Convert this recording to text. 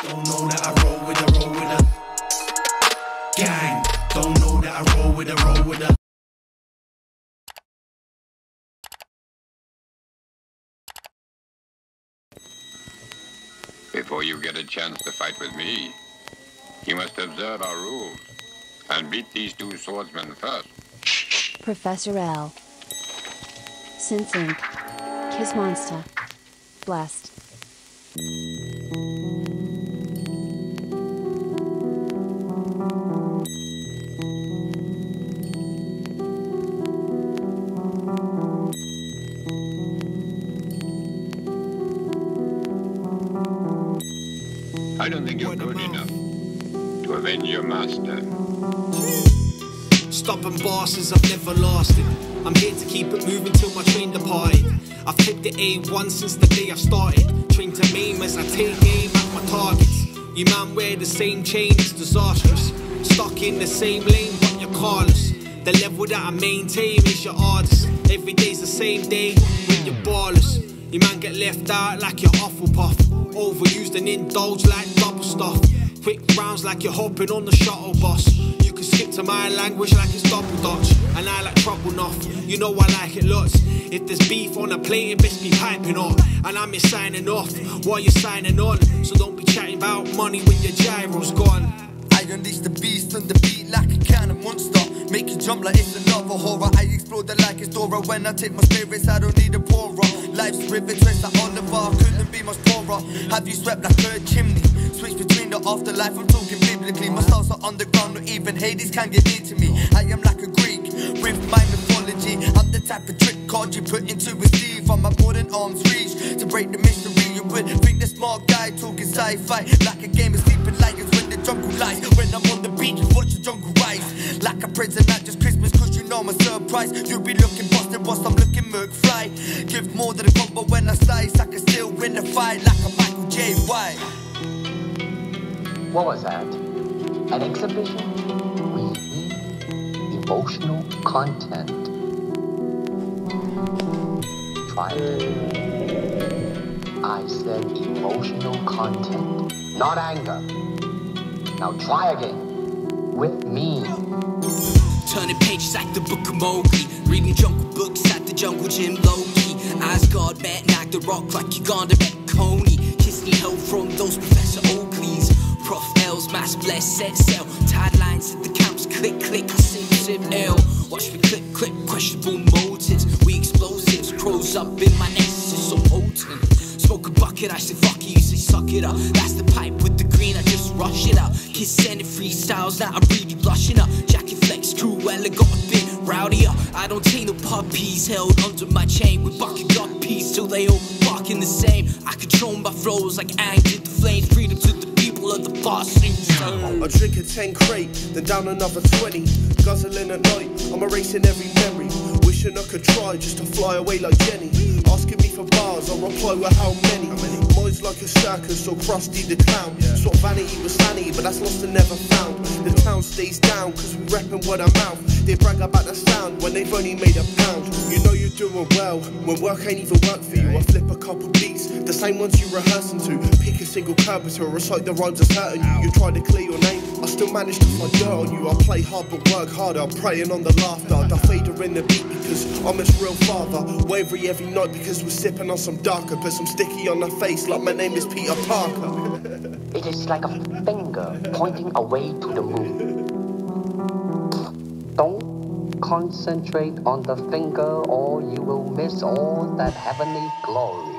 Don't know that I roll with a roll with a gang. Don't know that I roll with a roll with a. Before you get a chance to fight with me, you must observe our rules and beat these two swordsmen first. Professor L. Synth Inc. Kizz Monsta. Blessed. I don't think you're good enough to avenge your master. Stopping bosses, I've never lost it. I'm here to keep it moving till my train departed. I've kept the A1 since the day I started. Trained to maim as I take aim at my targets. You man wear the same chain, it's disastrous. Stuck in the same lane, but you're carless. The level that I maintain is your artist. Every day's the same day when you're ballers. You man get left out like you're Hufflepuff. Overused and indulged like double stuff. Quick rounds like you're hopping on the shuttle bus. You can skip to my language like it's double dutch. And I like trouble enough. You know I like it lots. If there's beef on a plate, it best be piping up. And I'm here signing off while you're signing on. So don't be chatting about money when your gyro's gone. I unleash the beast on the beat like a cannon monster. Make you jump like it's another horror. I explode it like it's Dora. When I take my spirits, I don't need a pourer. Life's river twist the Oliver. Couldn't be much poorer. Have you swept like a chimney? Switch between the afterlife. I'm talking biblically. My stars are underground. Not even Hades can get near to me. I am like a Greek with my mythology. I'm the type of trick card you put into a sleeve. At more than arm's reach to break the mystery. You would think the smart guy talking sci-fi like a game of sleeping lions when the jungle lies. When I'm on the beach, watch the jungle rise. Like a prison, not just Christmas, cause you know I'm a surprise. You be looking boss, I'm looking McFly. Give more than a combo when I slice. I can still win the fight like a Michael J. White. What was that? An exhibition? We need emotional content. Try it. I said emotional content, not anger. Now try again. With me. Turning pages like the book of Mowgli. Reading jungle books at the jungle gym low key. Asgard met knock the rock like Uganda met Coney. Kissing help from those Professor Oakleys. Prof L's, mass bless, set sail. Tied lines at the camps, click, click, sip, sip, L. Watch me click, click, questionable motives. We explosives, crows up in my it's so potent. Smoke a bucket, I say fuck it, you say suck it up. That's the pipe with the green, I just rush it out. Kizz sending freestyles, now I'm really blushing up. Jackie Flex, Cruella got a bit rowdier. I don't take no puppies held under my chain with bucket gun peas till they all barking the same. I control my flows like anger the flames, freedom to the people of the zone. I drink a 10 crate, then down another 20. Guzzling at night, I'm erasing every memory. I could try just to fly away like Jenny. Asking me for bars, I'll reply with how many. Mine's like a circus, so crusty the clown. Sort of vanity was sanity, but that's lost and never found. The town stays down, cause we reppin' word of mouth. They brag about the sound when they've only made a pound. You know you're doing well when work ain't even work for you. I flip a couple beats, the same ones you rehearsing to. Pick a single curve to recite the rhymes that's hurting you. You try to clear your name, I still manage to find dirt on you. I play hard but work harder, preying on the laughter. The fader in the beat because I'm its real father. Wavery every night because we're sipping on some darker. Put some sticky on the face like my name is Peter Parker. It is like a finger pointing away to the moon. Don't concentrate on the finger or you will miss all that heavenly glory.